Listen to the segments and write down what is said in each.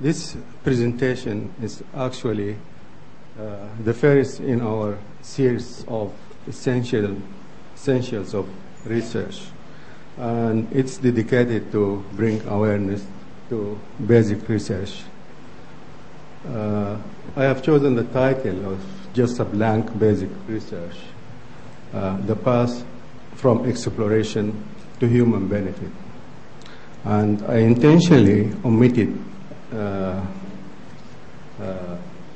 this presentation is actually uh, the first in our series of essential essentials of research, and it's dedicated to bring awareness to basic research. Uh, I have chosen the title of just a blank basic research, uh, the path from exploration to human benefit. And I intentionally omitted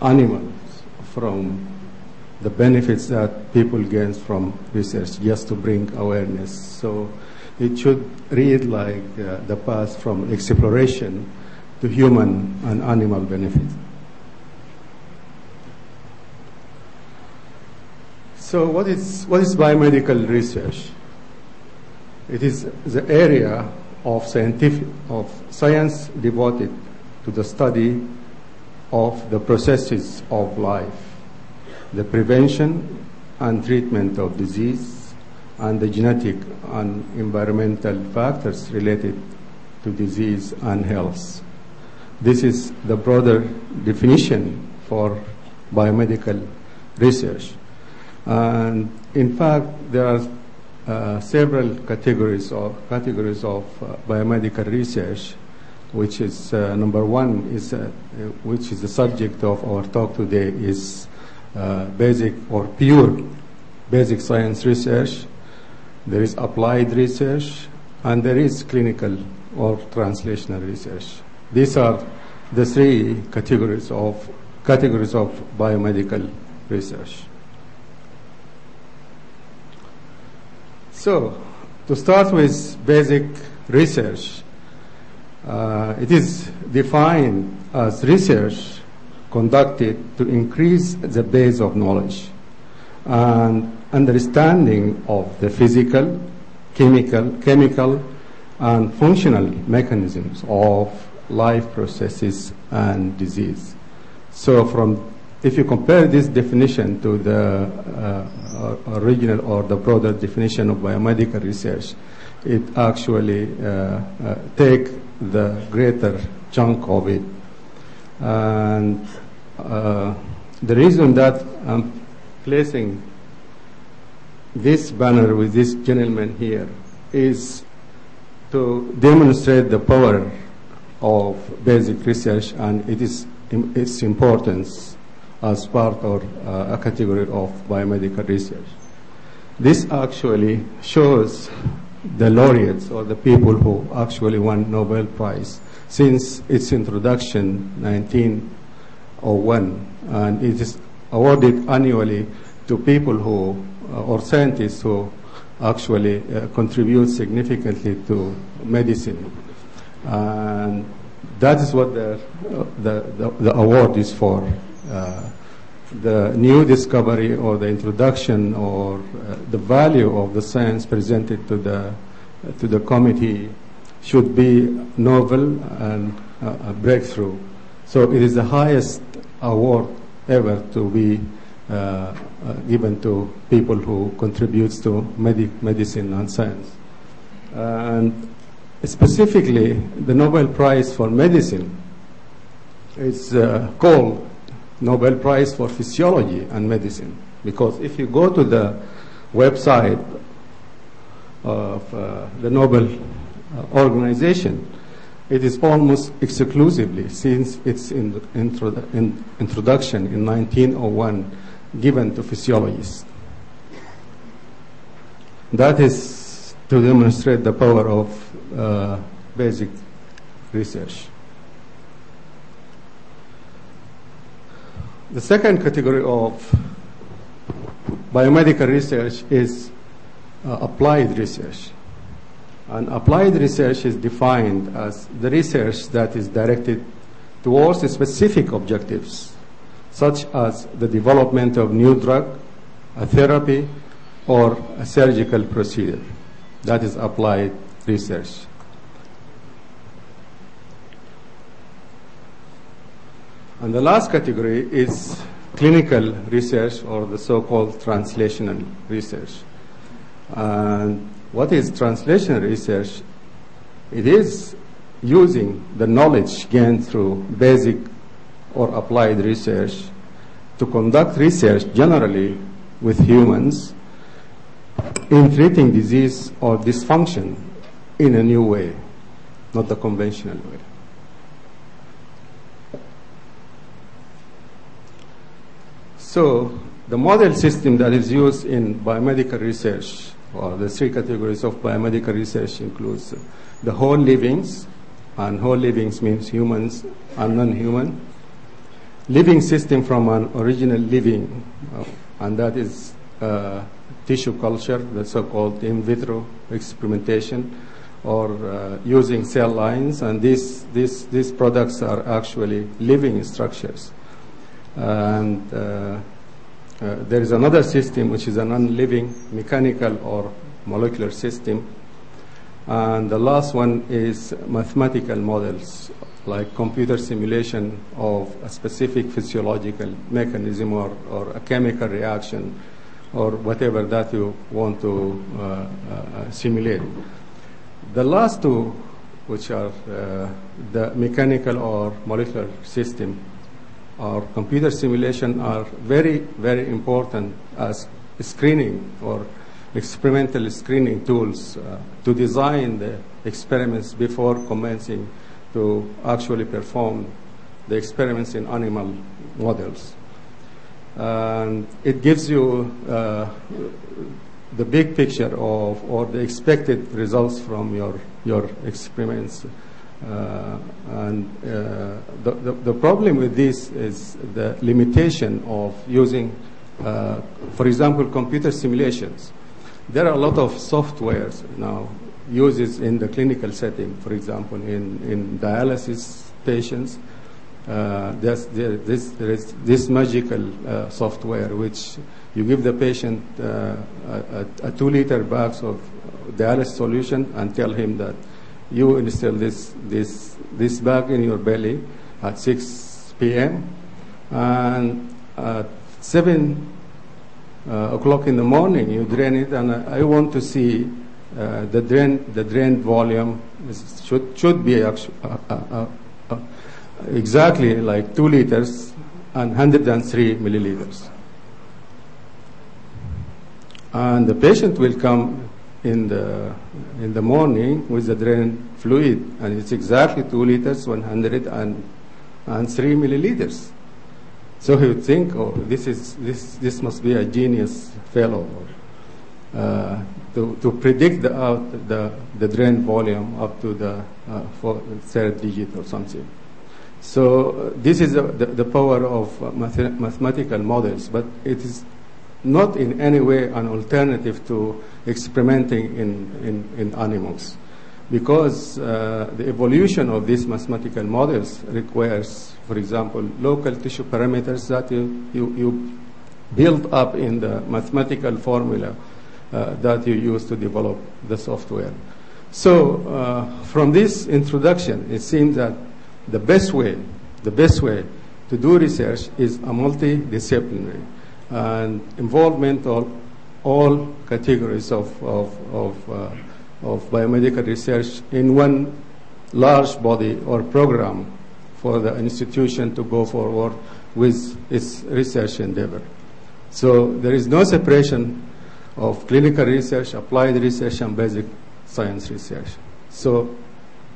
animals from the benefits that people gain from research just to bring awareness. So it should read like uh, the path from exploration to human and animal benefit. So what is, what is biomedical research? It is the area of scientific, of science devoted to the study of the processes of life, the prevention and treatment of disease, and the genetic and environmental factors related to disease and health. This is the broader definition for biomedical research. And in fact, there are uh, several categories of categories of uh, biomedical research, which is uh, number one is uh, which is the subject of our talk today is uh, basic or pure basic science research. There is applied research, and there is clinical or translational research. These are the three categories of categories of biomedical research. So, to start with basic research, uh, it is defined as research conducted to increase the base of knowledge and understanding of the physical, chemical, chemical, and functional mechanisms of life processes and disease. So, from if you compare this definition to the uh, original or the broader definition of biomedical research, it actually uh, uh, take the greater chunk of it. And uh, the reason that I'm placing this banner with this gentleman here is to demonstrate the power of basic research and it is its importance as part of uh, a category of biomedical research. This actually shows the laureates or the people who actually won Nobel Prize since its introduction 1901 and it is awarded annually to people who uh, or scientists who actually uh, contribute significantly to medicine. And that is what the, uh, the, the, the, award is for uh, the new discovery or the introduction or uh, the value of the science presented to the to the committee should be novel and uh, a breakthrough. So it is the highest award ever to be uh, uh given to people who contributes to medi- medicine and science. And specifically, the Nobel Prize for Medicine is uh, called Nobel Prize for Physiology and Medicine. Because if you go to the website of uh, the Nobel uh, organization, it is almost exclusively, since its in intro- in introduction in 1901, given to physiologists. That is to demonstrate the power of uh, basic research. The second category of biomedical research is uh, applied research. And applied research is defined as the research that is directed towards specific objectives, such as the development of new drug, a therapy, or a surgical procedure. That is applied research. And the last category is clinical research or the so-called translational research. And what is translational research? It is using the knowledge gained through basic or applied research to conduct research generally with humans in treating disease or dysfunction in a new way, not the conventional way. So, the model system that is used in biomedical research, or the three categories of biomedical research, includes the whole livings, and whole livings means humans and non-human. Living system from an original living, uh, and that is uh, tissue culture, the so-called in vitro experimentation, or uh, using cell lines, and these, these, these products are actually living structures. And uh, uh, there is another system which is a non-living mechanical or molecular system. And the last one is mathematical models, like computer simulation of a specific physiological mechanism or, or a chemical reaction or whatever that you want to uh, uh, simulate. The last two, which are uh, the mechanical or molecular system or computer simulation, are very, very important as screening or experimental screening tools uh, to design the experiments before commencing to actually perform the experiments in animal models. And it gives you uh, the big picture of or the expected results from your your experiments. Uh, and uh, the, the, the problem with this is the limitation of using, uh, for example, computer simulations. There are a lot of softwares now uses in the clinical setting, for example, in, in dialysis patients. Uh, there's, there, this, there is this magical uh, software which you give the patient uh, a, a, two liter box of dialysis solution and tell him that you instill this, this, this bag in your belly at 6 p.m. and at 7 uh, o'clock in the morning you drain it and I, I want to see uh, the drain the drain volume is, should should be actually, uh, uh, uh, exactly like 2 liters and 103 milliliters and the patient will come in the in the morning with the drain fluid, and it's exactly two liters, 103 milliliters. So he would think, oh, this is this this must be a genius fellow uh, to to predict the out the the drain volume up to the uh, third digit or something. So uh, this is the, the, power of uh, math mathematical models, but it is not in any way an alternative to experimenting in, in, in animals. Because uh, the evolution of these mathematical models requires, for example, local tissue parameters that you, you, you build up in the mathematical formula uh, that you use to develop the software. So, uh, from this introduction, it seems that the best way, the best way to do research is a multidisciplinary and involvement of all categories of, of, of, uh, of biomedical research in one large body or program for the institution to go forward with its research endeavor. So there is no separation of clinical research, applied research, and basic science research. So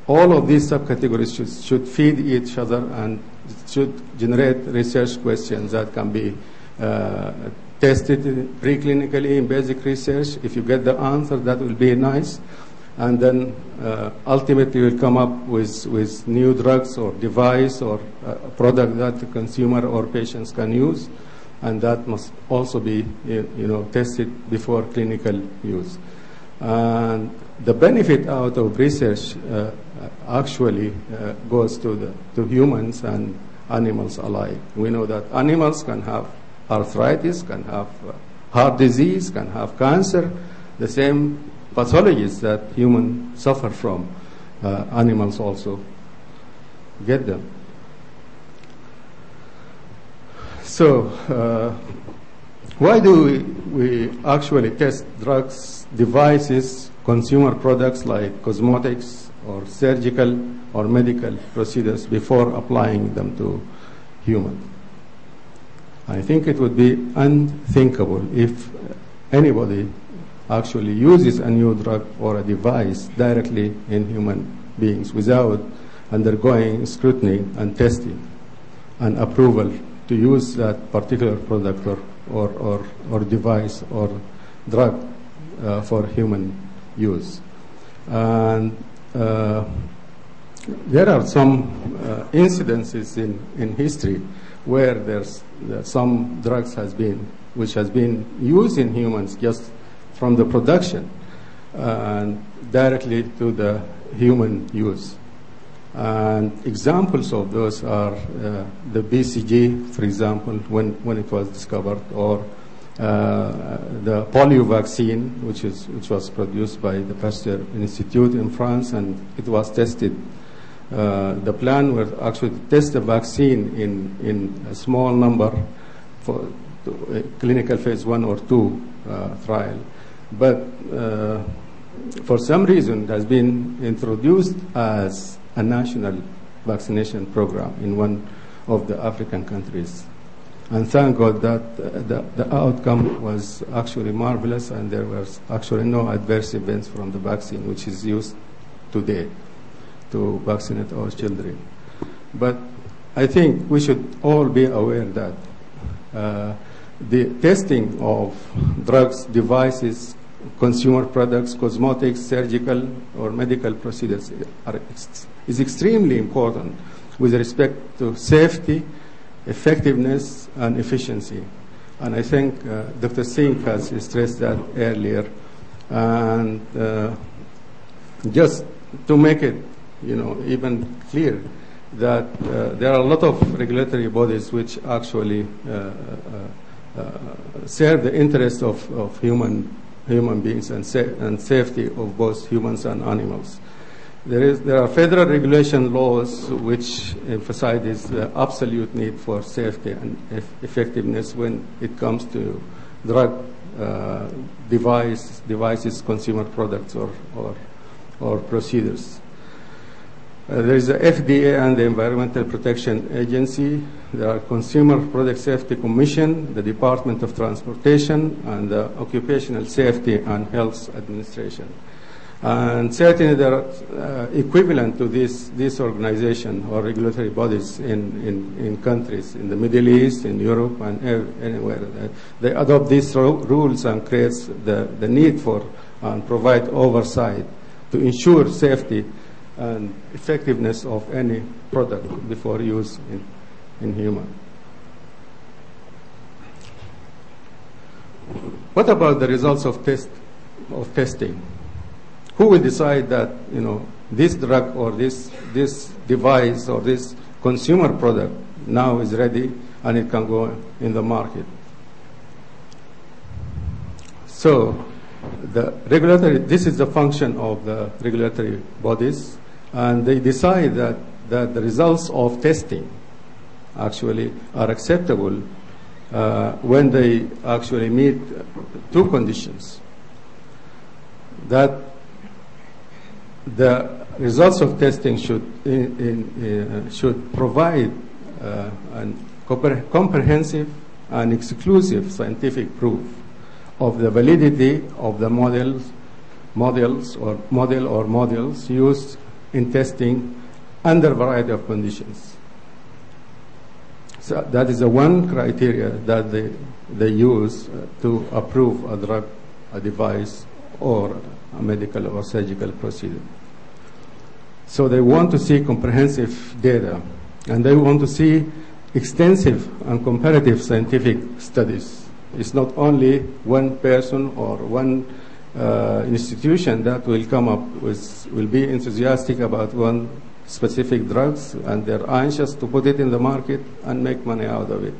all of these subcategories should, should feed each other and should generate research questions that can be uh, tested preclinically in basic research. If you get the answer, that will be nice. And then uh, ultimately will come up with, with new drugs or device or a product that the consumer or patients can use. And that must also be you know, tested before clinical use. And the benefit out of research uh, actually uh, goes to, the, to humans and animals alike. We know that animals can have arthritis, can have uh, heart disease, can have cancer, the same pathologies that humans suffer from, uh, animals also get them. So, uh, why do we, we actually test drugs, devices, consumer products like cosmetics or surgical or medical procedures before applying them to human. I think it would be unthinkable if anybody actually uses a new drug or a device directly in human beings without undergoing scrutiny and testing and approval to use that particular product or, or, or, or device or drug uh, for human use. And uh, there are some uh, incidences in, in history where there's there some drugs has been which has been used in humans just from the production and directly to the human use. And examples of those are uh, the BCG, for example, when, when it was discovered, or uh, the polio vaccine, which, is, which was produced by the Pasteur Institute in France, and it was tested. Uh, the plan was actually to test the vaccine in, in a small number for clinical phase one or two uh, trial. But uh, for some reason, it has been introduced as a national vaccination program in one of the African countries. And thank God that uh, the, the outcome was actually marvelous and there was actually no adverse events from the vaccine which is used today to vaccinate our children. But I think we should all be aware that uh, the testing of drugs, devices, consumer products, cosmetics, surgical or medical procedures are, is extremely important with respect to safety, effectiveness, and efficiency. And I think uh, Dr. Singh has stressed that earlier. And uh, just to make it, you know, even clear that uh, there are a lot of regulatory bodies which actually uh, uh, uh, serve the interests of, of human human beings and, sa- and safety of both humans and animals. There, is, there are federal regulation laws which emphasize the absolute need for safety and eff- effectiveness when it comes to drug uh, device, devices, consumer products, or, or, or procedures. Uh, there is the FDA and the Environmental Protection Agency. There are Consumer Product Safety Commission, the Department of Transportation, and the Occupational Safety and Health Administration. And certainly there are uh, equivalent to this, this organization or regulatory bodies in, in, in countries in the Middle East, in Europe, and anywhere. Uh, they adopt these rules and creates the, the need for and provide oversight to ensure safety and effectiveness of any product before use in, in human. What about the results of test of testing? Who will decide that you know this drug or this this device or this consumer product now is ready and it can go in the market? So the regulatory this is the function of the regulatory bodies and they decide that, that the results of testing actually are acceptable uh, when they actually meet two conditions. That the results of testing should, in, in, uh, should provide uh, a compre- comprehensive and exclusive scientific proof of the validity of the models, models or model or models used in testing under a variety of conditions. So that is the one criteria that they, they use to approve a drug, a device, or a medical or surgical procedure. So they want to see comprehensive data, and they want to see extensive and comparative scientific studies. It's not only one person or one uh, institution that will come up with, will be enthusiastic about one specific drugs and they're anxious to put it in the market and make money out of it.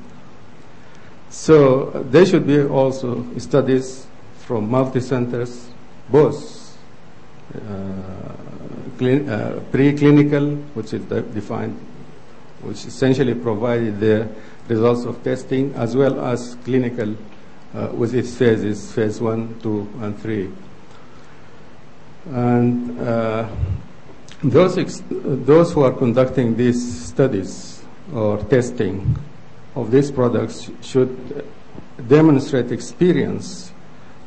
So there should be also studies from multi-centers, both uh, uh, preclinical, which is de- defined, which essentially provided the results of testing, as well as clinical uh, with its phases, phase one, two, and three. And uh, those, those who are conducting these studies or testing of these products should demonstrate experience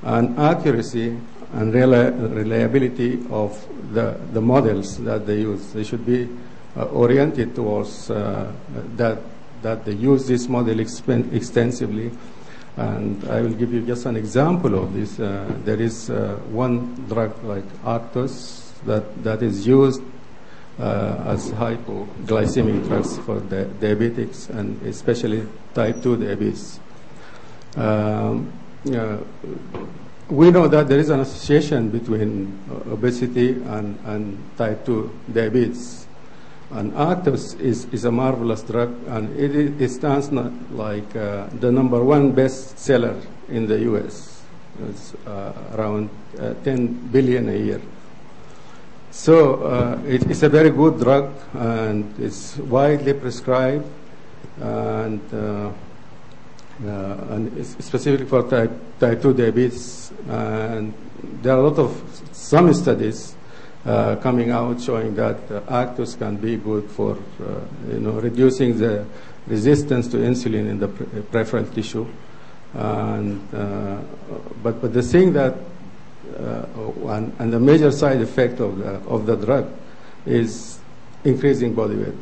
and accuracy and reli- reliability of the, the models that they use. They should be uh, oriented towards uh, that, that they use this model extensively. And I will give you just an example of this. Uh, there is uh, one drug like Actos that, that is used uh, as hypoglycemic drugs for the diabetics and especially type 2 diabetes. Um, uh, we know that there is an association between uh, obesity and, and type 2 diabetes. And Actos is, is a marvelous drug, and it, it stands not like uh, the number one best seller in the U.S. It's uh, around uh, 10 billion a year. So uh, it, it's a very good drug, and it's widely prescribed, and, uh, uh, and it's specific for type, type 2 diabetes. And there are a lot of some studies uh, coming out showing that uh, can be good for uh, you know reducing the resistance to insulin in the pre- tissue, and uh, but but the thing that uh, and, and the major side effect of the of the drug is increasing body weight.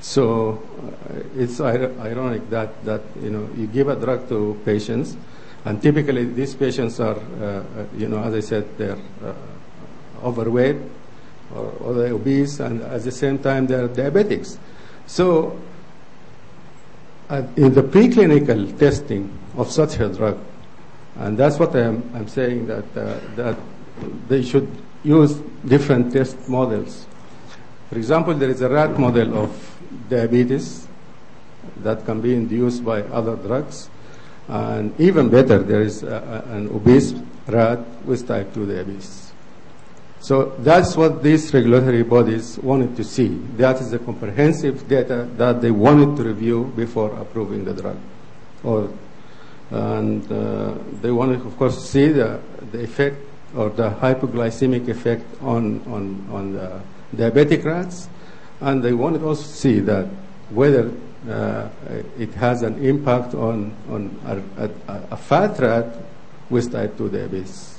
So it's ir- ironic that that you know you give a drug to patients, and typically these patients are you know as I said they're overweight or, or they're obese, and at the same time they're diabetics. So uh, in the preclinical testing of such a drug, and that's what I'm, I'm saying that uh, that they should use different test models. For example, there is a rat model of diabetes that can be induced by other drugs, and even better, there is a, a, an obese rat with type 2 diabetes. So that's what these regulatory bodies wanted to see. That is the comprehensive data that they wanted to review before approving the drug. Or, and uh, they wanted, of course, to see the, the effect or the hypoglycemic effect on, on, on the diabetic rats. And they wanted also to see that whether uh, it has an impact on, on a, a, a fat rat with type 2 diabetes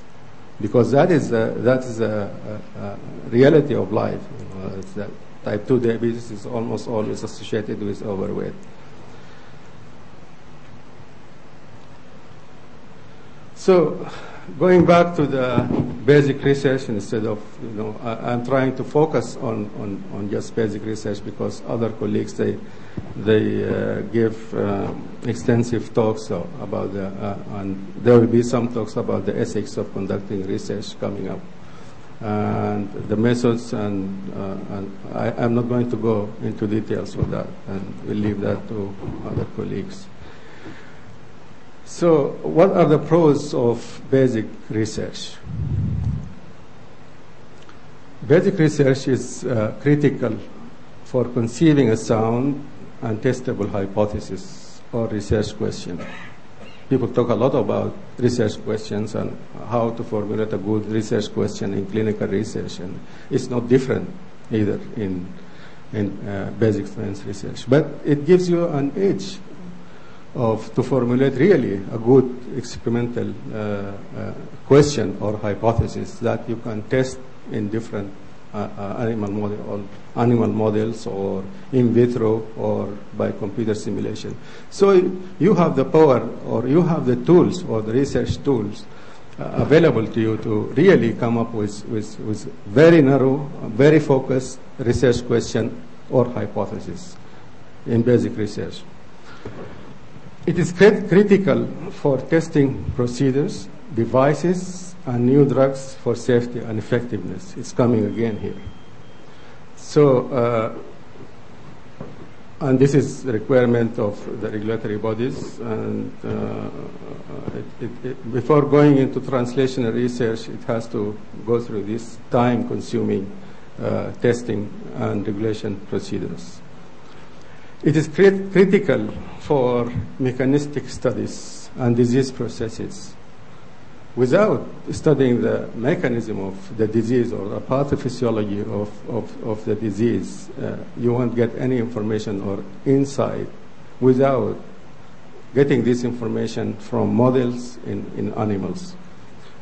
because that is a, that is a, a, a reality of life. You know, type 2 diabetes is almost always associated with overweight. So, going back to the basic research instead of, you know, I, am trying to focus on, on, on just basic research because other colleagues, they, they uh, give uh, extensive talks about the, uh, and there will be some talks about the ethics of conducting research coming up. And the methods, and, uh, and I, I'm not going to go into details with that, and we'll leave that to other colleagues. So, what are the pros of basic research? Basic research is uh, critical for conceiving a sound and testable hypothesis or research question. People talk a lot about research questions and how to formulate a good research question in clinical research, and it's not different either in, in uh, basic science research. But it gives you an edge of to formulate really a good experimental uh, uh, question or hypothesis that you can test in different animal model or animal models or in vitro or by computer simulation. So you have the power or you have the tools or the research tools uh, available to you to really come up with, with, with very narrow, very focused research question or hypothesis in basic research. It is crit- critical for testing procedures, devices, and new drugs for safety and effectiveness. It's coming again here. So, uh, and this is the requirement of the regulatory bodies. And uh, it, it, it, before going into translational research, it has to go through this time-consuming uh, testing and regulation procedures. It is crit- critical for mechanistic studies and disease processes. Without studying the mechanism of the disease or the pathophysiology of, of, of the disease, uh, you won't get any information or insight without getting this information from models in, in animals.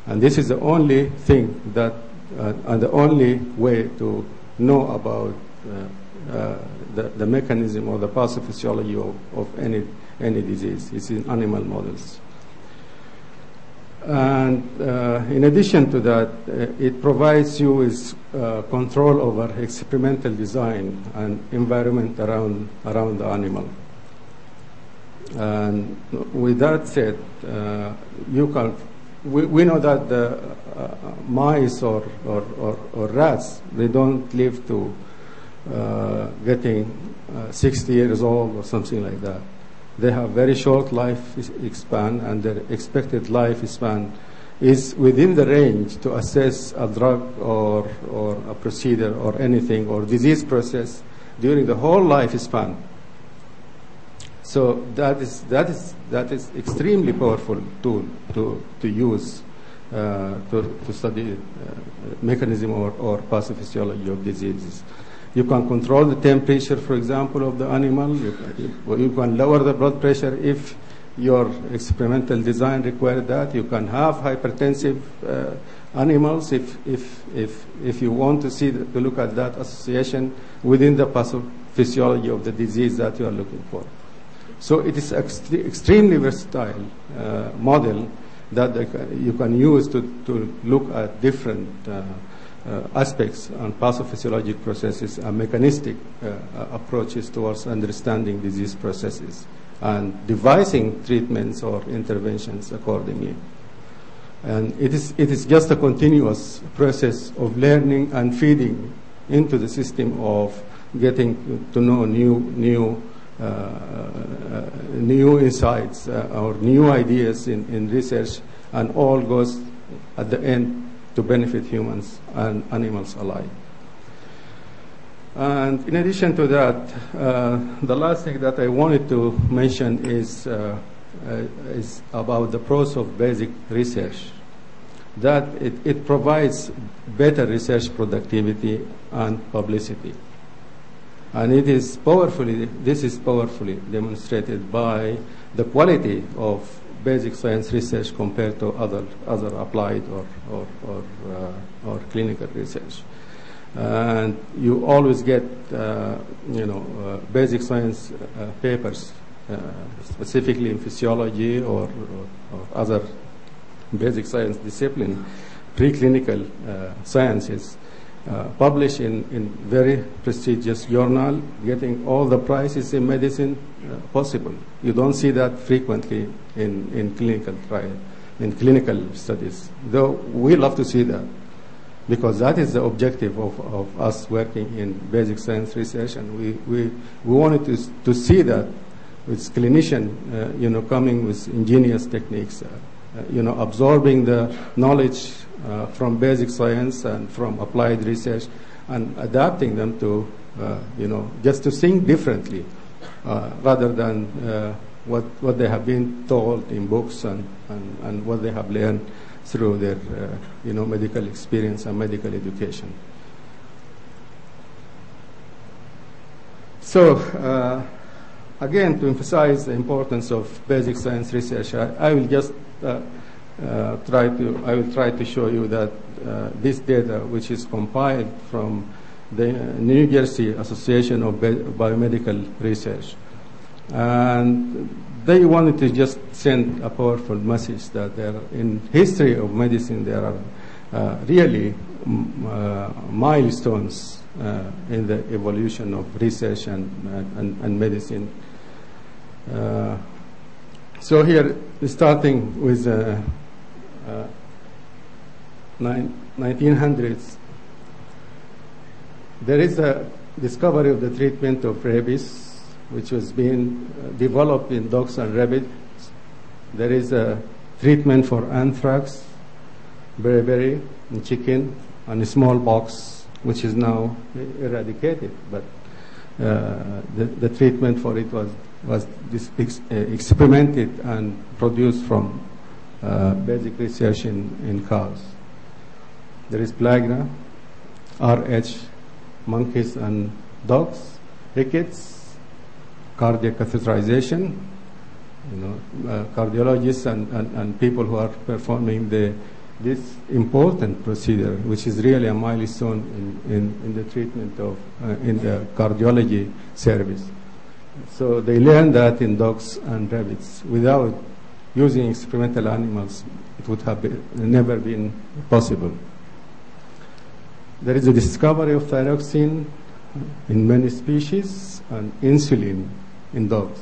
And this is the only thing that, uh, and the only way to know about uh, uh, the, the mechanism or the pathophysiology of, of any, any disease. is in animal models. And uh, in addition to that, uh, it provides you with uh, control over experimental design and environment around, around the animal. And with that said, uh, you can, we, we know that the uh, mice or, or, or, or, rats, they don't live to uh, getting 60 years old or something like that. They have very short life span, and their expected life span is within the range to assess a drug or, or a procedure or anything or disease process during the whole lifespan. So that is, that is, that is extremely powerful tool to, to use uh, to, to study uh, mechanism or, or pathophysiology of diseases. You can control the temperature, for example, of the animal. You, you can lower the blood pressure if your experimental design required that. You can have hypertensive uh, animals if, if, if, if you want to see the, to look at that association within the pathophysiology of the disease that you are looking for. So it is ext- extremely versatile uh, model that you can use to, to look at different uh, aspects and pathophysiologic processes and mechanistic uh, approaches towards understanding disease processes and devising treatments or interventions accordingly. And it is, it is just a continuous process of learning and feeding into the system of getting to know new, new, uh, uh, new insights uh, or new ideas in, in research, and all goes at the end to benefit humans and animals alike. And in addition to that, uh, the last thing that I wanted to mention is, uh, uh, is about the process of basic research. That it, it provides better research productivity and publicity. And it is powerfully, this is powerfully demonstrated by the quality of basic science research compared to other, other applied or, or, or, uh, or clinical research. And you always get, uh, you know, uh, basic science uh, papers, uh, specifically in physiology or, or, other basic science discipline, preclinical sciences, uh, published in, in very prestigious journal, getting all the prizes in medicine uh, possible. You don't see that frequently in, in clinical trial, in clinical studies. Though we love to see that because that is the objective of, of us working in basic science research, and we, we, we wanted to, to see that with clinician, uh, you know, coming with ingenious techniques, uh, uh, you know, absorbing the knowledge uh, from basic science and from applied research and adapting them to, uh, you know, just to think differently uh, rather than uh, what, what they have been told in books and, and, and what they have learned through their, you know, medical experience and medical education. So, uh, again, to emphasize the importance of basic science research, I, I will just uh, try to, I will try to show you that uh, this data, which is compiled from the New Jersey Association of Biomedical Research, and they wanted to just send a powerful message that there, in history of medicine, there are uh, really uh, milestones uh, in the evolution of research and, and, and medicine. Uh, so here, starting with 1900s, there is a discovery of the treatment of rabies, which was being uh, developed in dogs and rabbits. There is a treatment for anthrax, beriberi, and chicken, and smallpox, which is now eradicated. But uh, the, the, treatment for it was was ex- uh, experimented and produced from uh, basic research in, in cows. There is plagna, RH, monkeys and dogs, rickets, cardiac catheterization, you know, uh, cardiologists and, and, and people who are performing the, this important procedure, which is really a milestone in, in, in the treatment of, uh, in the cardiology service. So they learn that in dogs and rabbits. Without using experimental animals, it would have been, never been possible. There is a discovery of thyroxine in many species and insulin in dogs.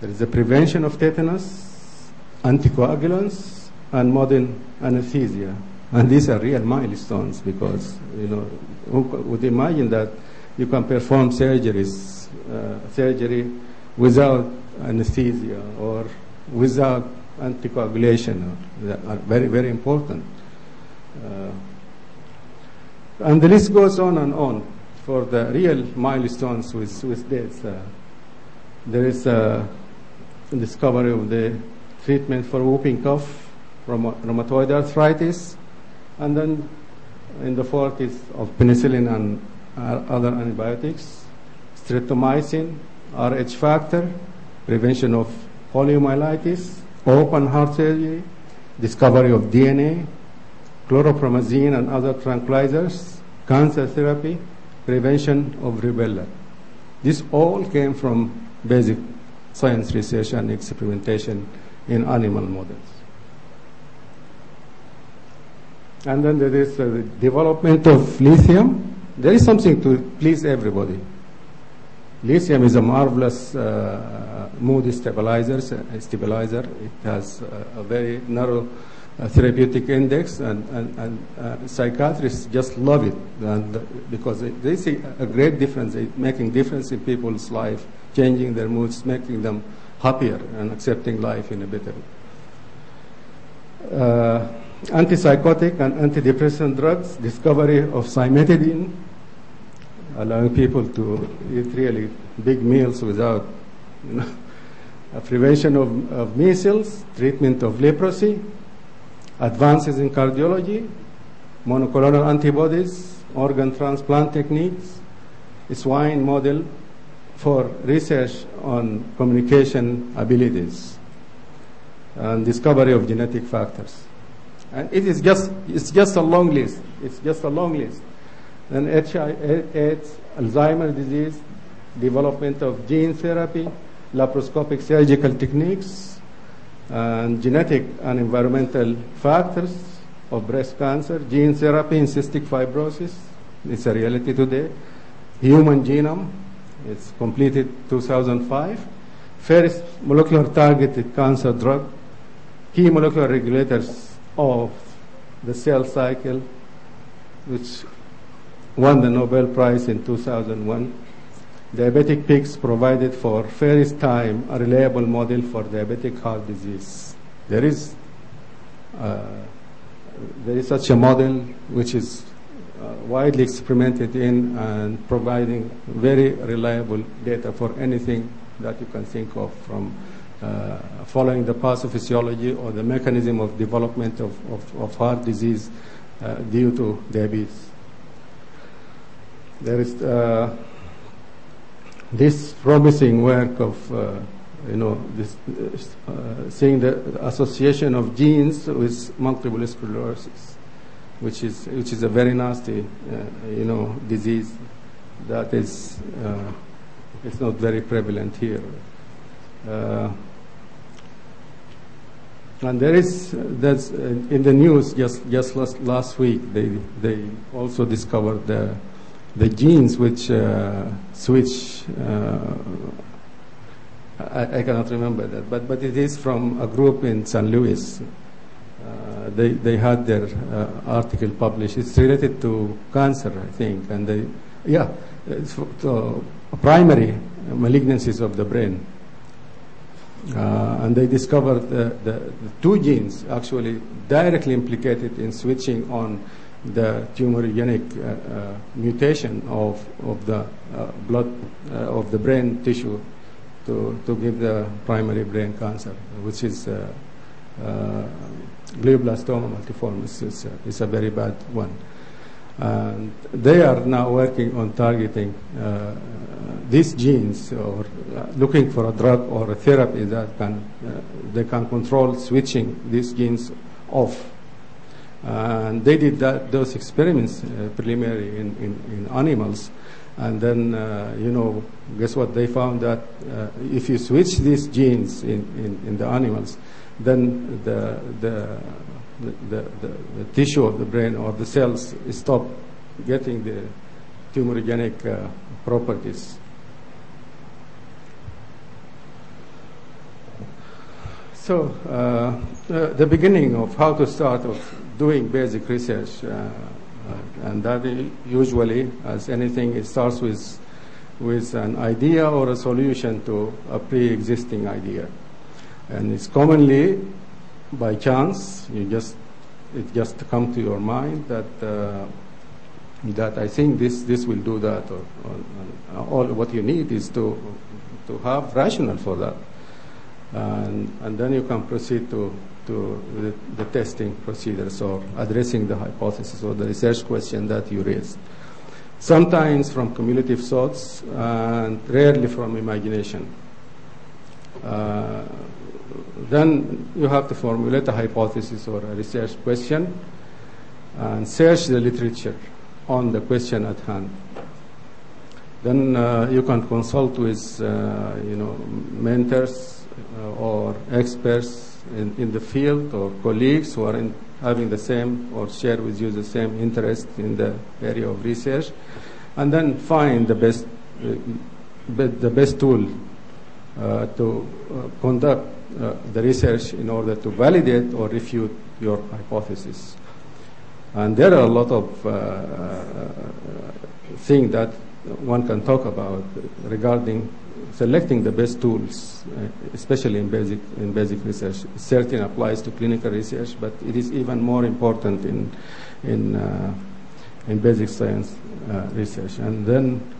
There is a prevention of tetanus, anticoagulants, and modern anesthesia. And these are real milestones because, you know, who would imagine that you can perform surgeries, uh, surgery without anesthesia or without anticoagulation. That are very, very important. Uh, and the list goes on and on for the real milestones with, with this. Uh, there is a discovery of the treatment for whooping cough, rheumatoid arthritis, and then in the 40s of penicillin and other antibiotics, streptomycin, RH factor, prevention of poliomyelitis, open heart surgery, discovery of DNA, chlorpromazine and other tranquilizers, cancer therapy, prevention of rubella. This all came from basic science research and experimentation in animal models. And then there is the development of lithium. There is something to please everybody. Lithium is a marvelous uh, mood stabilizer. stabilizer. It has a very narrow uh, therapeutic index, and, and, and uh, psychiatrists just love it and, because they see a great difference, making difference in people's life, changing their moods, making them happier and accepting life in a better way. Uh, antipsychotic and antidepressant drugs, discovery of cimetidine, allowing people to eat really big meals without, you know, prevention of, of measles, treatment of leprosy, advances in cardiology, monoclonal antibodies, organ transplant techniques, swine model for research on communication abilities, and discovery of genetic factors. And it is just, it's just a long list. It's just a long list. Then AIDS, Alzheimer's disease, development of gene therapy, laparoscopic surgical techniques, and genetic and environmental factors of breast cancer, gene therapy in cystic fibrosis, it's a reality today, human genome, it's completed 2005, first molecular targeted cancer drug, key molecular regulators of the cell cycle, which won the Nobel Prize in 2001. Diabetic pigs provided for first time a reliable model for diabetic heart disease. There is uh, there is such a model which is uh, widely experimented in and providing very reliable data for anything that you can think of from uh, following the pathophysiology or the mechanism of development of, of, of heart disease uh, due to diabetes. There is uh, this promising work of uh, you know this, uh, seeing the association of genes with multiple sclerosis, which is which is a very nasty uh, you know disease that is uh, it's not very prevalent here. Uh, and there is that's in the news just just last, last week they they also discovered the the genes which uh, switch. Uh, I, I, cannot remember that, but but it is from a group in San Luis. Uh, they they had their uh, article published. It's related to cancer, I think, and they yeah, it's primary malignancies of the brain. Uh, and they discovered the, the, the, two genes actually directly implicated in switching on the tumorigenic uh, uh, mutation of, of the uh, blood of the brain tissue to, to give the primary brain cancer, which is glioblastoma multiformis is a, is a very bad one. And they are now working on targeting uh, these genes or looking for a drug or a therapy that can uh, they can control switching these genes off. And they did that, those experiments uh, preliminary in, in, in animals. And then, uh, you know, guess what? They found that uh, if you switch these genes in, in, in the animals, then the, the, the, the, the tissue of the brain or the cells stop getting the tumorigenic uh, properties. So, uh, the beginning of how to start of doing basic research, uh, uh, and that usually, as anything, it starts with with an idea or a solution to a pre-existing idea, and it's commonly by chance. You just it just come to your mind that uh, that I think this this will do that, or, or all what you need is to to have rationale for that and, and then you can proceed to, to the, the, testing procedures or addressing the hypothesis or the research question that you raised. Sometimes from cumulative thoughts and rarely from imagination. Uh, then you have to formulate a hypothesis or a research question and search the literature on the question at hand. Then uh, you can consult with, uh, you know, mentors uh, or experts in, in the field or colleagues who are in, having the same or share with you the same interest in the area of research, and then find the best, uh, be, the best tool uh, to uh, conduct uh, the research in order to validate or refute your hypothesis. And there are a lot of uh, things that one can talk about regarding selecting the best tools, uh, especially in basic, in basic research, certainly applies to clinical research, but it is even more important in, in, uh, in basic science uh, research. And then,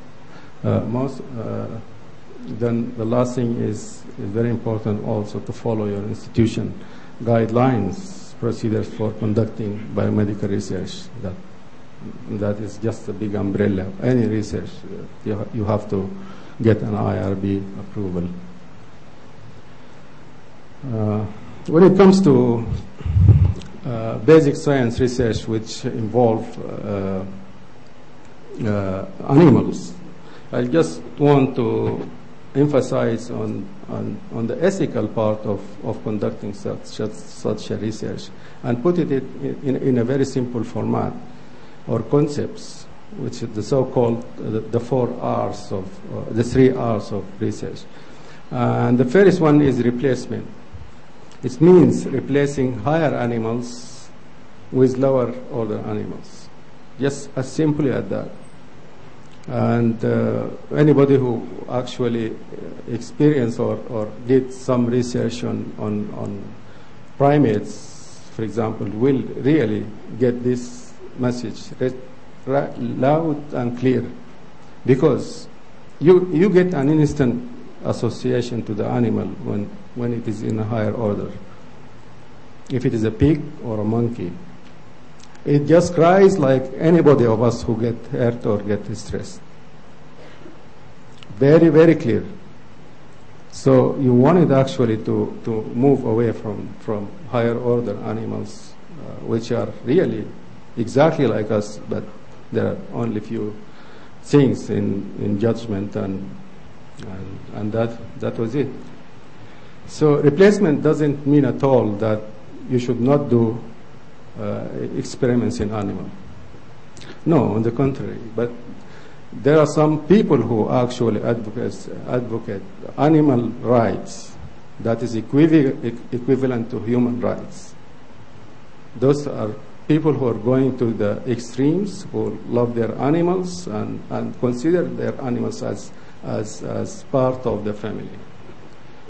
uh, most, uh, then the last thing is, is very important also to follow your institution guidelines, procedures for conducting biomedical research. That, that is just a big umbrella. Any research, you, ha- you have to get an IRB approval. Uh, when it comes to uh, basic science research which involve uh, uh animals, I just want to emphasize on, on, on the ethical part of, of conducting such, such, a research and put it in, in, in a very simple format or concepts which is the so-called uh, the, the, four R's of uh, the three R's of research. and the first one is replacement. It means replacing higher animals with lower order animals. Just as simply as that. And uh, anybody who actually experienced or, or did some research on, on, on primates, for example, will really get this message loud and clear because you, you get an instant association to the animal when, when it is in a higher order. If it is a pig or a monkey, it just cries like anybody of us who get hurt or get stressed. Very, very clear. So you wanted actually to, to move away from, from higher order animals, uh, which are really exactly like us, but there are only few things in, in judgment and, and, and that, that was it. So replacement doesn't mean at all that you should not do uh, experiments in animal. No, on the contrary. But there are some people who actually advocate, advocate animal rights that is equivalent to human rights. Those are people who are going to the extremes, who love their animals and, and consider their animals as, as, as part of the family.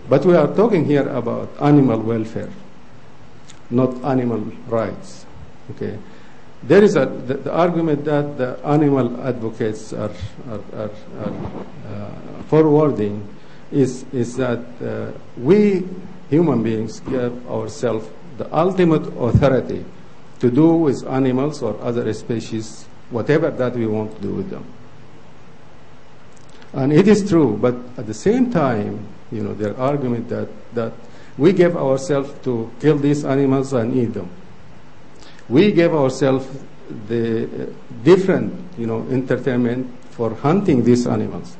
But we are talking here about animal welfare, not animal rights. Okay. There is a, the, the argument that the animal advocates are, are, are, are uh, forwarding is, is that uh, we human beings give ourselves the ultimate authority to do with animals or other species whatever that we want to do with them. And it is true, but at the same time, you know, their argument that, that we gave ourselves to kill these animals and eat them. We gave ourselves the different, you know, entertainment for hunting these animals.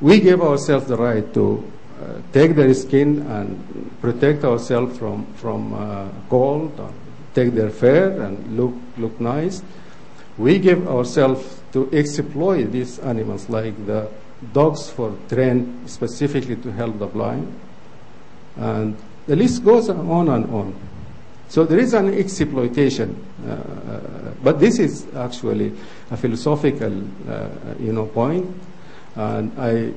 We gave ourselves the right to uh, take their skin and protect ourselves from, from uh, cold, take their fur and look, look nice. We give ourselves to exploit these animals like the dogs for trained specifically to help the blind. And the list goes on and on. So there is an exploitation, uh, but this is actually a philosophical, uh, you know, point, and I,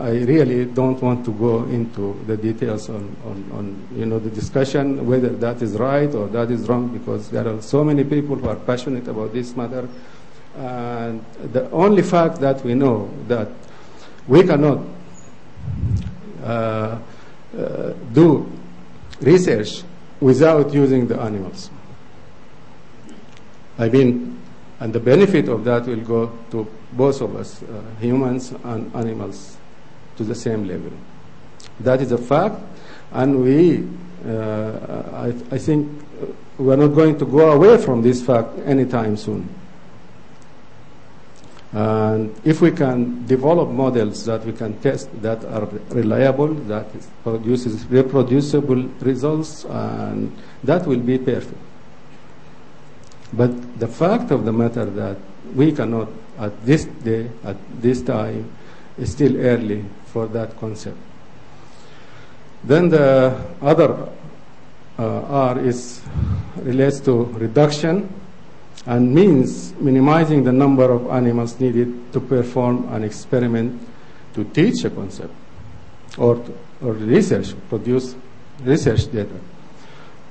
I really don't want to go into the details on, on, on, you know, the discussion whether that is right or that is wrong, because there are so many people who are passionate about this matter, and the only fact that we know that we cannot uh, uh, do research without using the animals. I mean, and the benefit of that will go to both of us, uh, humans and animals, to the same level. That is a fact, and we, uh, I, I think, we are not going to go away from this fact anytime soon. And if we can develop models that we can test that are reliable, that produces reproducible results, and that will be perfect. But the fact of the matter that we cannot, at this day, at this time, is still early for that concept. Then the other uh, R is relates to reduction and means minimizing the number of animals needed to perform an experiment to teach a concept or, to, or research, produce research data.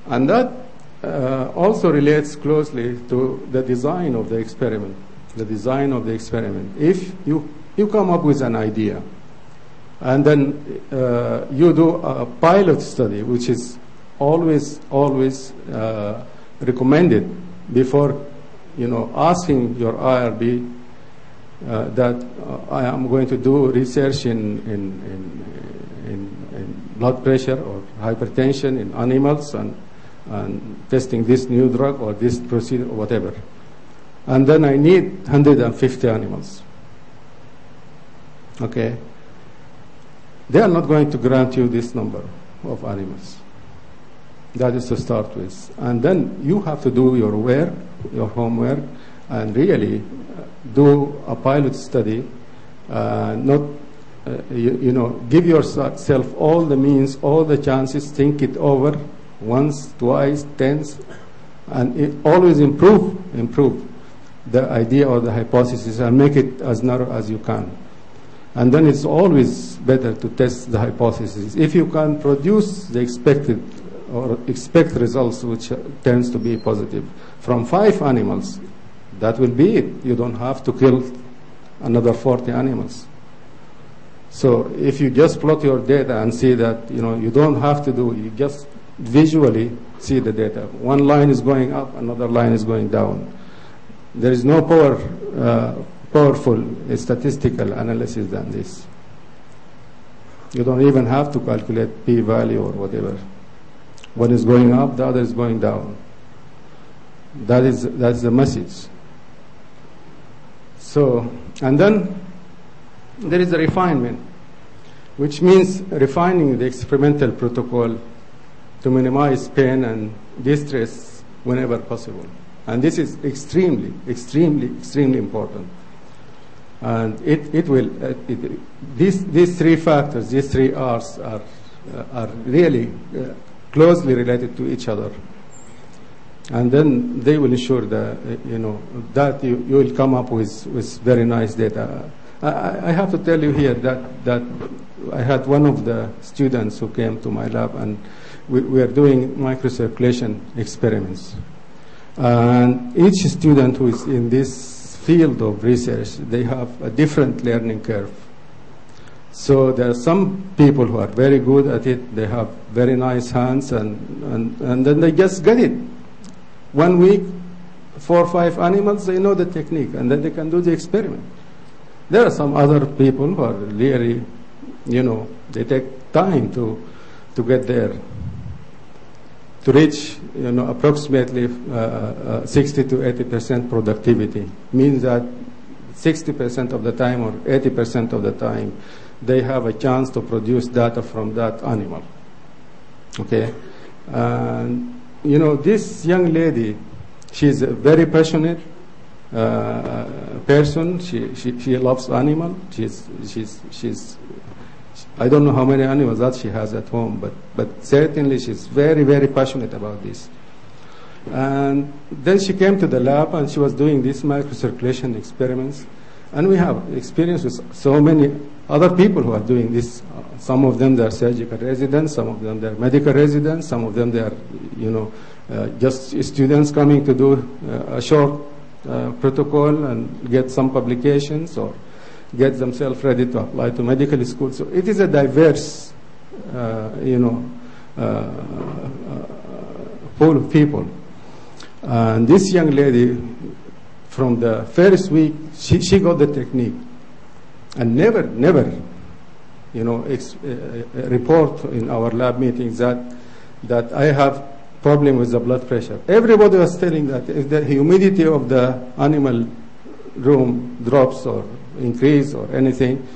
And that uh, also relates closely to the design of the experiment. The design of the experiment. If you, you come up with an idea and then uh, you do a pilot study, which is always, always uh, recommended before you know, asking your IRB uh, that uh, I am going to do research in, in, in, in, in blood pressure or hypertension in animals and, and testing this new drug or this procedure or whatever. And then I need 150 animals. Okay? They are not going to grant you this number of animals. That is to start with. And then you have to do your work your homework and really do a pilot study, uh, not uh, you, you, know, give yourself all the means, all the chances, think it over once, twice, tens, and it, always improve, improve the idea or the hypothesis and make it as narrow as you can. And then it's always better to test the hypothesis. If you can produce the expected or expect results which tends to be positive from five animals, that will be it. You don't have to kill another 40 animals. So if you just plot your data and see that you know you don't have to do, you just visually see the data. One line is going up, another line is going down. There is no power, uh, powerful statistical analysis than this. You don't even have to calculate p-value or whatever. One is going up, the other is going down. That is that's the message. So, and then there is a refinement, which means refining the experimental protocol to minimize pain and distress whenever possible. And this is extremely, extremely, extremely important. And it, it will, uh, it, these, these three factors, these three R's are, uh, are really uh, closely related to each other. And then they will ensure that, you know, that you, you will come up with, with very nice data. I, I have to tell you here that, that I had one of the students who came to my lab and we, we are doing microcirculation experiments. And each student who is in this field of research, they have a different learning curve. So there are some people who are very good at it. They have very nice hands, and, and, and then they just get it. One week, four or five animals, they know the technique, and then they can do the experiment. There are some other people who are really, you know, they take time to, to get there. To reach, you know, approximately uh, uh, 60 to 80 percent productivity means that 60 percent of the time or 80 percent of the time they have a chance to produce data from that animal. Okay? And, you know, this young lady, she's a very passionate uh, person. She, she, she loves animal. She's, she's, she's, I don't know how many animals that she has at home, but, but certainly she's very, very passionate about this. And then she came to the lab and she was doing these microcirculation experiments. And we have experience with so many other people who are doing this. Some of them they are surgical residents, some of them they are medical residents, some of them they are, you know, uh, just students coming to do uh, a short uh, protocol and get some publications or get themselves ready to apply to medical school. So it is a diverse, uh, you know, uh, uh, pool of people. And this young lady, from the first week, she, she got the technique and never, never, you know, uh, report in our lab meetings that that I have problem with the blood pressure. Everybody was telling that if the humidity of the animal room drops or increase or anything,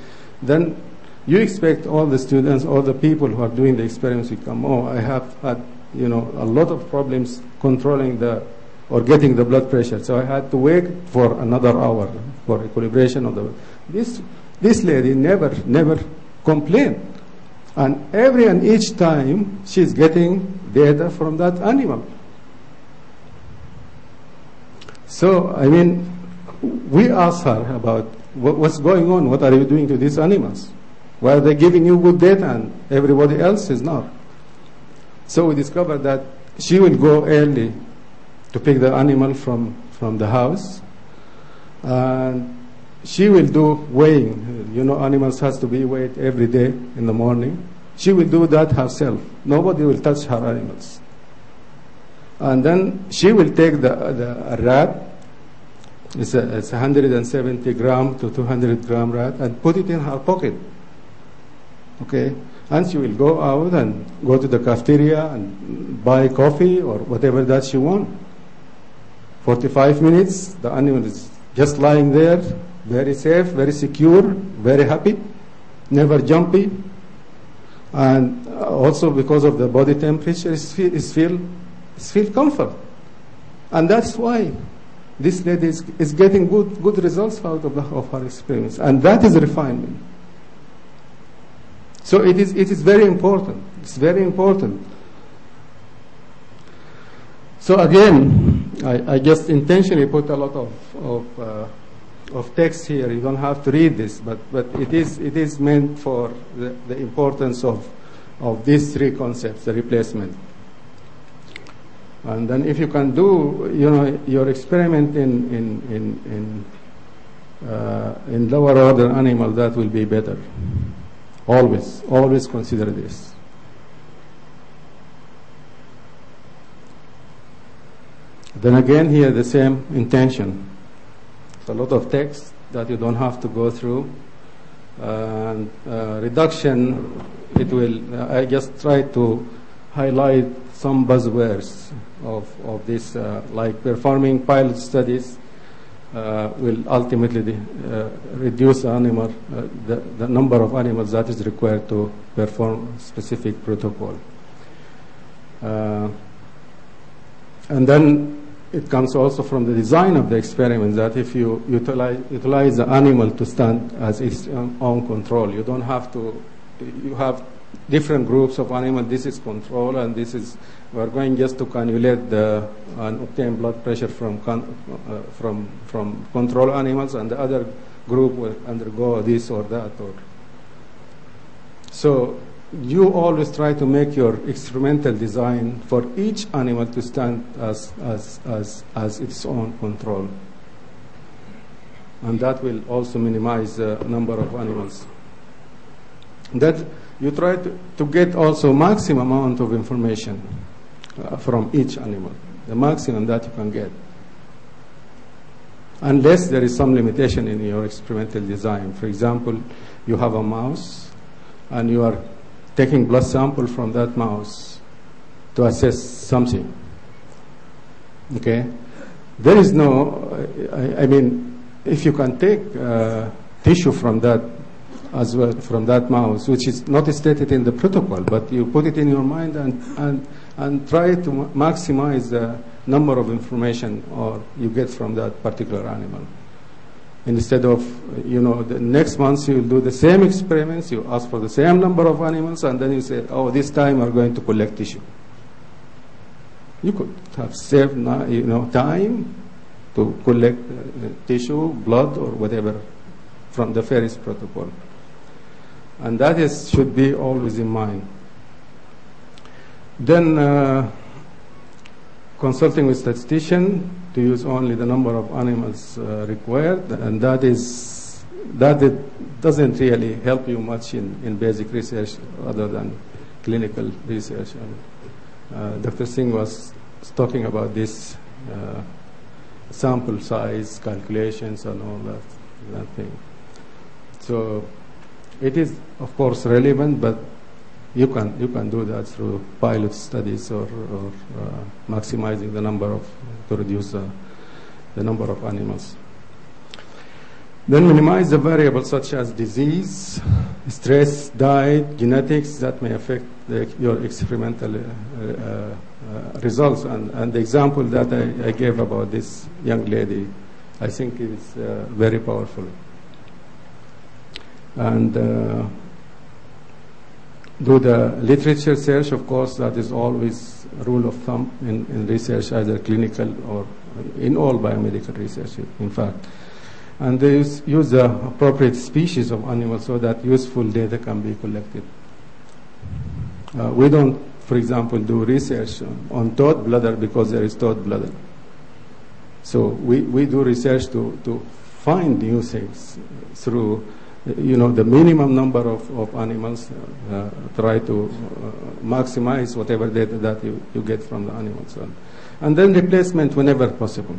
then you expect all the students, all the people who are doing the experiments to come, oh, I have had, you know, a lot of problems controlling the or getting the blood pressure. So I had to wait for another hour for equilibration of the. This this lady never, never complained. And every and each time she's getting data from that animal. So, I mean, we asked her about what, what's going on, what are you doing to these animals? Why are they giving you good data and everybody else is not? So we discovered that she will go early to pick the animal from, from the house. And she will do weighing. You know, animals has to be weighed every day in the morning. She will do that herself. Nobody will touch her animals. And then she will take the, the rat, it's a, it's 170 gram to 200 gram rat, and put it in her pocket. Okay? And she will go out and go to the cafeteria and buy coffee or whatever that she wants. 45 minutes, the animal is just lying there, very safe, very secure, very happy, never jumpy, and uh, also because of the body temperature, is feel, is feel, is feel comfort. And that's why this lady is, is getting good, good results out of, the, of her experience. And that is refinement. So it is, it is very important. It's very important. So again, I, I just intentionally put a lot of, of uh, of text here. You don't have to read this, but, but it, is, it is meant for the, the importance of, of these three concepts, the replacement. And then if you can do, you know, your experiment in, in, in, in, uh, in lower order animal, that will be better. Always, always consider this. Then again, here the same intention. It's a lot of text that you don't have to go through. And uh, reduction, it will, uh, I just try to highlight some buzzwords of, of this, uh, like performing pilot studies uh, will ultimately uh, reduce animal, the, the number of animals that is required to perform specific protocol. and then it comes also from the design of the experiment that if you utilize, utilize the animal to stand as its own control, you don't have to, you have different groups of animals. This is control, and this is we're going just to cannulate the and obtain blood pressure from uh, from from control animals, and the other group will undergo this or that. Or so you always try to make your experimental design for each animal to stand as, as, as, as its own control. And that will also minimize the number of animals. that you try to, to get also maximum amount of information uh, from each animal, the maximum that you can get. Unless there is some limitation in your experimental design. For example, you have a mouse and you are taking blood sample from that mouse to assess something. Okay? There is no, I, I mean, if you can take uh, tissue from that as well, from that mouse, which is not stated in the protocol, but you put it in your mind and, and, and try to maximize the number of information or you get from that particular animal. Instead of, you know, the next month you do the same experiments, you ask for the same number of animals, and then you say, oh, this time we're going to collect tissue. You could have saved, you know, time to collect uh, tissue, blood, or whatever from the Ferris protocol. And that is, should be always in mind. Then, uh, consulting with statistician to use only the number of animals uh, required, and that is that it doesn't really help you much in, in basic research other than clinical research. And, uh, Dr. Singh was talking about this uh, sample size calculations and all that, that thing. So it is, of course, relevant, but you can you can do that through pilot studies or, or uh, maximizing the number of to reduce uh, the number of animals. Then minimize the variables such as disease, stress, diet, genetics that may affect the, your experimental uh, uh, uh results. And, and, the example that I, I, gave about this young lady, I think is uh, very powerful. And do the literature search, of course, that is always rule of thumb in, in research, either clinical or in all biomedical research, in fact. And they use, use the appropriate species of animals so that useful data can be collected. Uh, we don't, for example, do research on toad bladder because there is toad bladder. So we, we do research to, to find new things through you know, the minimum number of, of animals, uh, try to uh, maximize whatever data that you, you get from the animals. And, then replacement whenever possible.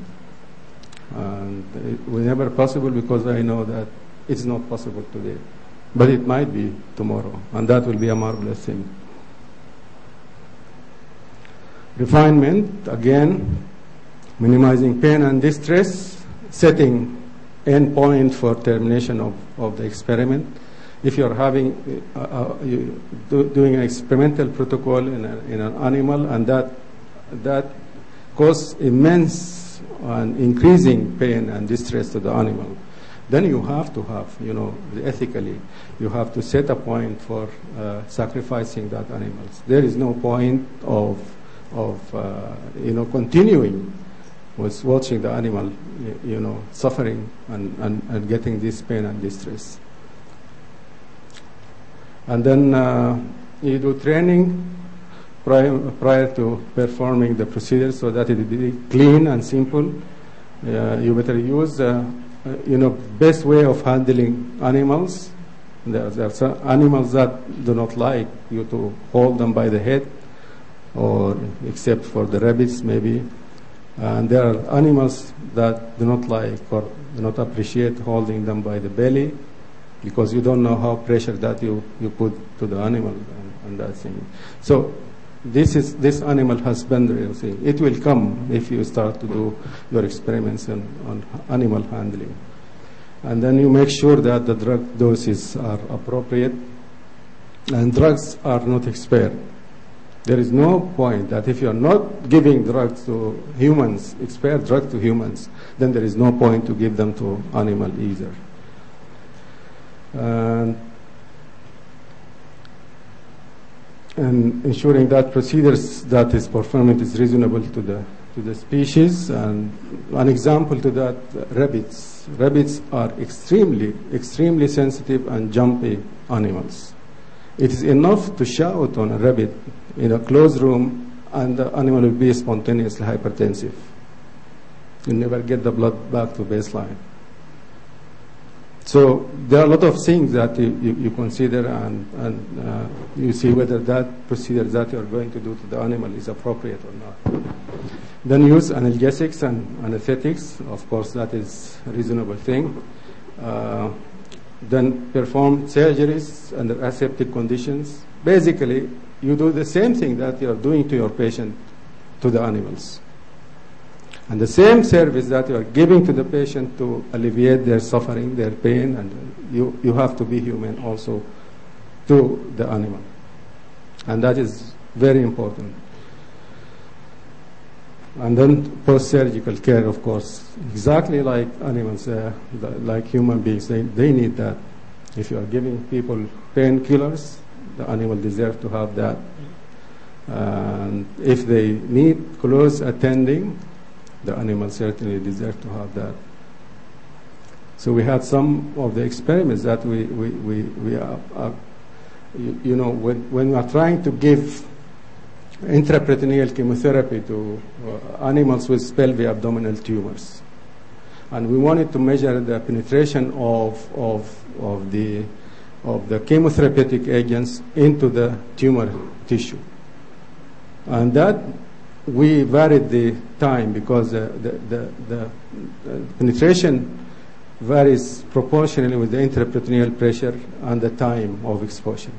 And whenever possible because I know that it's not possible today. But it might be tomorrow, and that will be a marvelous thing. Refinement, again, minimizing pain and distress, setting endpoint for termination of, of the experiment. If you're having, uh, uh, you do, doing an experimental protocol in, a, in an animal and that, that causes immense and increasing pain and distress to the animal, then you have to have, you know, ethically, you have to set a point for uh, sacrificing that animal. There is no point of, of uh, you know, continuing was watching the animal, you know, suffering and, and, and getting this pain and distress. And then uh, you do training prior, prior to performing the procedure so that it be clean and simple. Uh, you better use, uh, uh you know, best way of handling animals. There, there are some animals that do not like you to hold them by the head, or except for the rabbits maybe and there are animals that do not like or do not appreciate holding them by the belly because you don't know how pressure that you, you put to the animal and, and that thing. So this is this animal husbandry thing. It will come if you start to do your experiments on, on animal handling. And then you make sure that the drug doses are appropriate and drugs are not expired. There is no point that if you are not giving drugs to humans, expired drugs to humans, then there is no point to give them to animal either. And, and ensuring that procedures that is performed is reasonable to the to the species. And an example to that, rabbits. Rabbits are extremely, extremely sensitive and jumpy animals. It is enough to shout on a rabbit in a closed room and the animal will be spontaneously hypertensive. You never get the blood back to baseline. So there are a lot of things that you, you, you consider and, and uh, you see whether that procedure that you are going to do to the animal is appropriate or not. Then use analgesics and anesthetics. Of course, that is a reasonable thing. Uh, then perform surgeries under aseptic conditions. Basically, you do the same thing that you are doing to your patient to the animals. And the same service that you are giving to the patient to alleviate their suffering, their pain, and you, you have to be human also to the animal. And that is very important. And then post-surgical care, of course, exactly like animals, uh, like human beings, they, they need that. If you are giving people painkillers, the animal deserve to have that. And if they need close attending, the animal certainly deserve to have that. So we had some of the experiments that we, we, we, we are, are you, you, know, when, when we are trying to give intraperitoneal chemotherapy to uh, animals with pelvic abdominal tumors. And we wanted to measure the penetration of, of, of, the, of the chemotherapeutic agents into the tumor tissue. And that we varied the time because uh, the, the, the, the penetration varies proportionally with the intraperitoneal pressure and the time of exposure.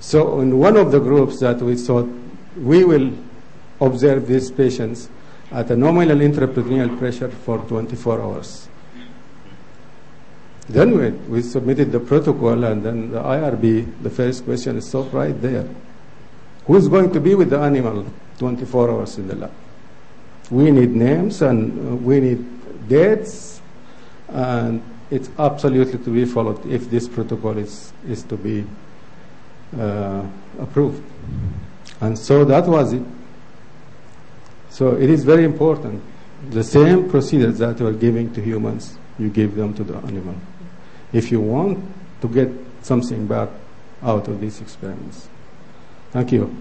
So in one of the groups that we thought we will observe these patients at a nominal intraperitoneal pressure for 24 hours. Then we, we submitted the protocol and then the IRB, the first question is stopped right there. Who's going to be with the animal 24 hours in the lab. We need names and uh, we need dates, and it's absolutely to be followed if this protocol is, is to be uh, approved. And so that was it. So it is very important. The same procedures that you are giving to humans, you give them to the animal. If you want to get something back out of these experiments. Thank you.